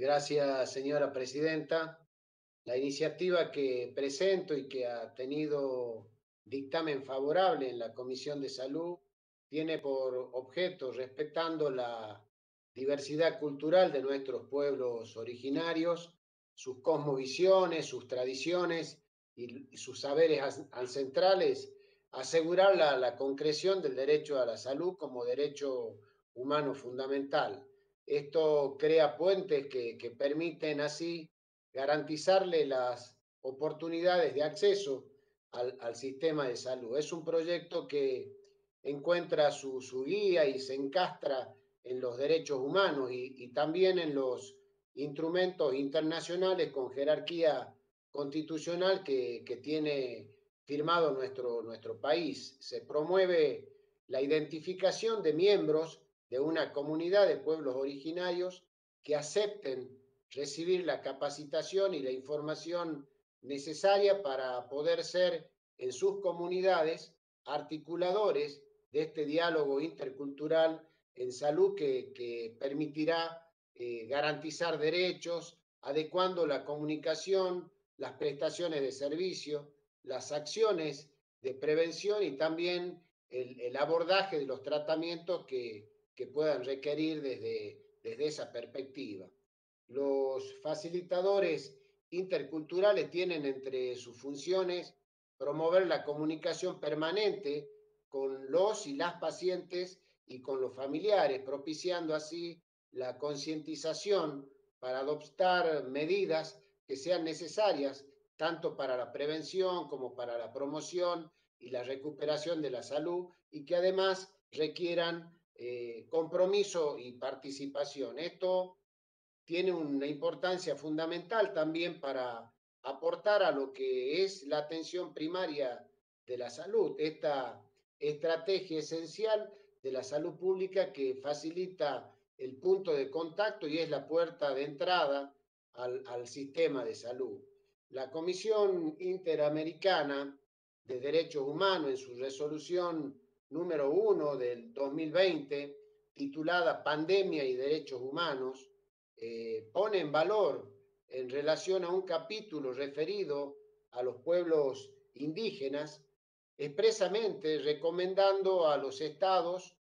Gracias, señora presidenta. La iniciativa que presento y que ha tenido dictamen favorable en la Comisión de Salud tiene por objeto, respetando la diversidad cultural de nuestros pueblos originarios, sus cosmovisiones, sus tradiciones y sus saberes ancestrales, asegurar la, la concreción del derecho a la salud como derecho humano fundamental. Esto crea puentes que, permiten así garantizarle las oportunidades de acceso al, sistema de salud. Es un proyecto que encuentra su, guía y se encastra en los derechos humanos y, y, también en los instrumentos internacionales con jerarquía constitucional que, que tiene firmado nuestro, nuestro país. Se promueve la identificación de miembros de una comunidad de pueblos originarios que acepten recibir la capacitación y la información necesaria para poder ser en sus comunidades articuladores de este diálogo intercultural en salud que, permitirá eh, garantizar derechos, adecuando la comunicación, las prestaciones de servicio, las acciones de prevención y también el abordaje de los tratamientos que, que puedan requerir desde, desde esa perspectiva. Los facilitadores interculturales tienen entre sus funciones promover la comunicación permanente con los y las pacientes y con los familiares, propiciando así la concientización para adoptar medidas que sean necesarias tanto para la prevención como para la promoción y la recuperación de la salud y que además requieran eh, compromiso y participación. Esto tiene una importancia fundamental también para aportar a lo que es la atención primaria de la salud, esta estrategia esencial de la salud pública que facilita el punto de contacto y es la puerta de entrada al, al sistema de salud. La Comisión Interamericana de Derechos Humanos en su resolución número uno del 2020, titulada Pandemia y Derechos Humanos, eh, pone en valor en relación a un capítulo referido a los pueblos indígenas, expresamente recomendando a los estados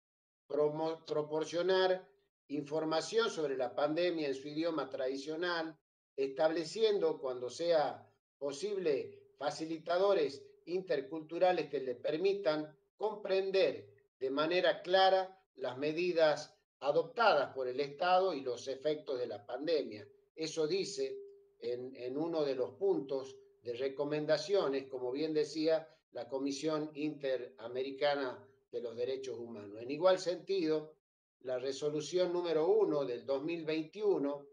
proporcionar información sobre la pandemia en su idioma tradicional, estableciendo, cuando sea posible, facilitadores interculturales que le permitan comprender de manera clara las medidas adoptadas por el Estado y los efectos de la pandemia. Eso dice en, uno de los puntos de recomendaciones, como bien decía la Comisión Interamericana de los Derechos Humanos. En igual sentido, la resolución número uno del 2021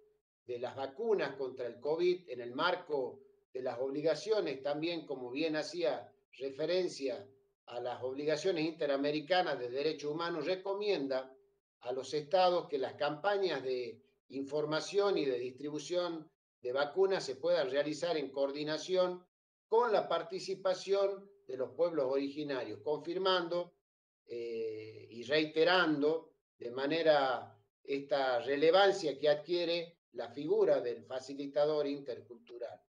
de las vacunas contra el COVID en el marco de las obligaciones, también como bien hacía referencia a las obligaciones interamericanas de derechos humanos recomienda a los estados que las campañas de información y de distribución de vacunas se puedan realizar en coordinación con la participación de los pueblos originarios, confirmando eh, y reiterando de manera esta relevancia que adquiere la figura del facilitador intercultural.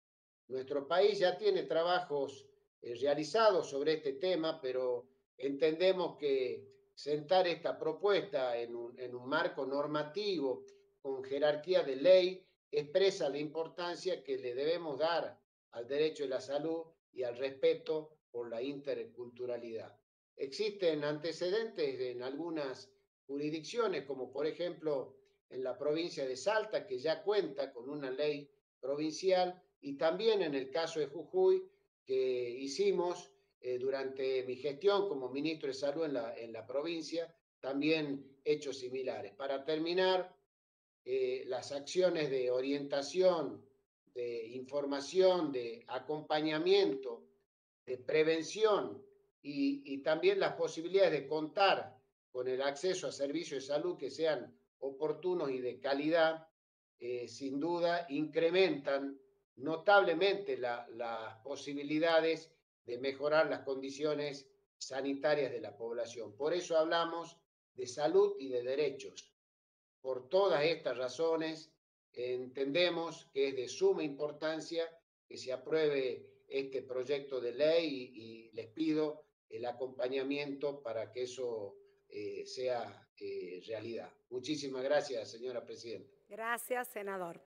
Nuestro país ya tiene trabajos eh, realizados sobre este tema, pero entendemos que sentar esta propuesta en un, en un marco normativo con jerarquía de ley expresa la importancia que le debemos dar al derecho de la salud y al respeto por la interculturalidad. Existen antecedentes en algunas jurisdicciones, como por ejemplo en la provincia de Salta, que ya cuenta con una ley provincial, y también en el caso de Jujuy, que hicimos eh, durante mi gestión como ministro de Salud en la, en la provincia, también hechos similares. Para terminar, eh, las acciones de orientación, de información, de acompañamiento, de prevención y, y también las posibilidades de contar con el acceso a servicios de salud que sean oportunos y de calidad, eh, sin duda incrementan notablemente las la posibilidades de mejorar las condiciones sanitarias de la población. Por eso hablamos de salud y de derechos. Por todas estas razones, entendemos que es de suma importancia que se apruebe este proyecto de ley y, les pido el acompañamiento para que eso eh, sea eh, realidad. Muchísimas gracias, señora presidenta. Gracias, senador.